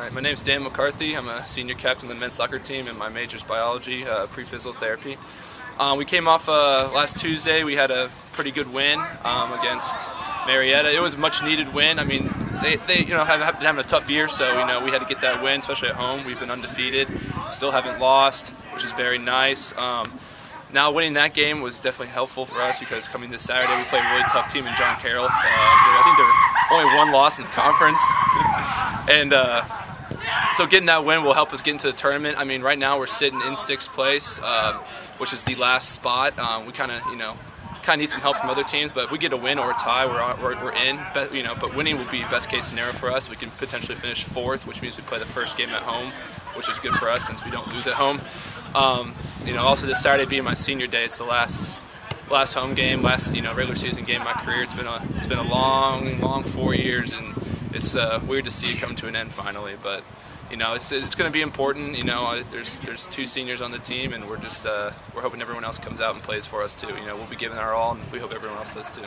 My name is Dan McCarthy. I'm a senior captain of the men's soccer team, and my major is biology, uh, pre-physical therapy. Um, we came off uh, last Tuesday. We had a pretty good win um, against Marietta. It was a much-needed win. I mean, they, they you know have, have been having a tough year, so you know we had to get that win, especially at home. We've been undefeated, still haven't lost, which is very nice. Um, now winning that game was definitely helpful for us because coming this Saturday we play a really tough team in John Carroll. Uh, I think they're only one loss in the conference, and. So getting that win will help us get into the tournament. I mean, right now we're sitting in sixth place, uh, which is the last spot. Um, we kind of, you know, kind of need some help from other teams, but if we get a win or a tie, we're, we're, we're in. But, you know, but winning will be best case scenario for us. We can potentially finish fourth, which means we play the first game at home, which is good for us since we don't lose at home. Um, you know, also this Saturday being my senior day, it's the last last home game, last you know regular season game of my career. It's been a it's been a long, long four years, and it's uh, weird to see it come to an end finally. But you know, it's it's going to be important. You know, there's there's two seniors on the team, and we're just uh, we're hoping everyone else comes out and plays for us too. You know, we'll be giving our all, and we hope everyone else does too.